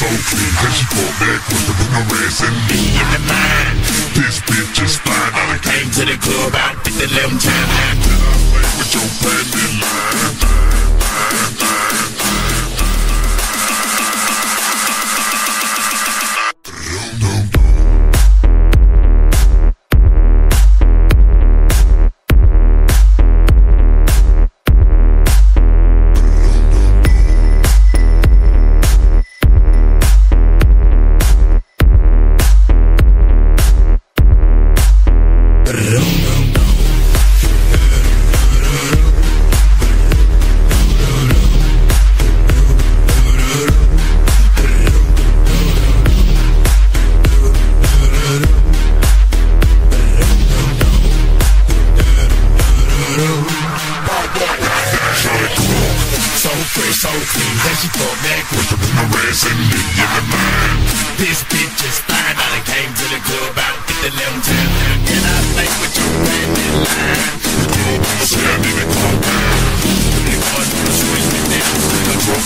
so clean. Cause she fought back with the harassing me in the mind. This bitch is fine. I came to the club out 50 11 times. Did I play with your planning So clean, then she fought back with the harassing me in the mind. This bitch is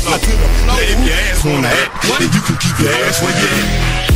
To the If your ass wanna act Then you can keep your ass where you at